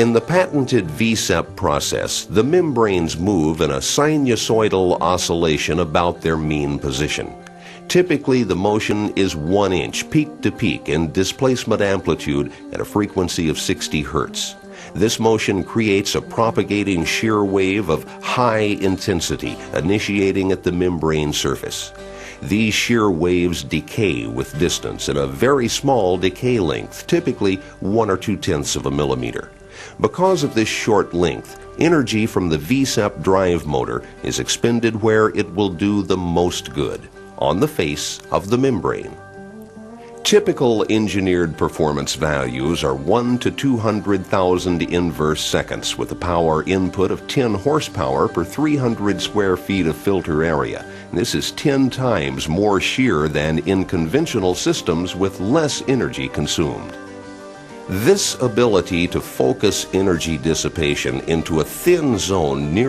In the patented VSEP process, the membranes move in a sinusoidal oscillation about their mean position. Typically, the motion is one inch peak to peak in displacement amplitude at a frequency of 60 hertz. This motion creates a propagating shear wave of high intensity initiating at the membrane surface. These shear waves decay with distance in a very small decay length, typically one or two tenths of a millimeter. Because of this short length, energy from the VSEP drive motor is expended where it will do the most good on the face of the membrane. Typical engineered performance values are 1 to 200,000 inverse seconds with a power input of 10 horsepower per 300 square feet of filter area. This is 10 times more shear than in conventional systems with less energy consumed. This ability to focus energy dissipation into a thin zone near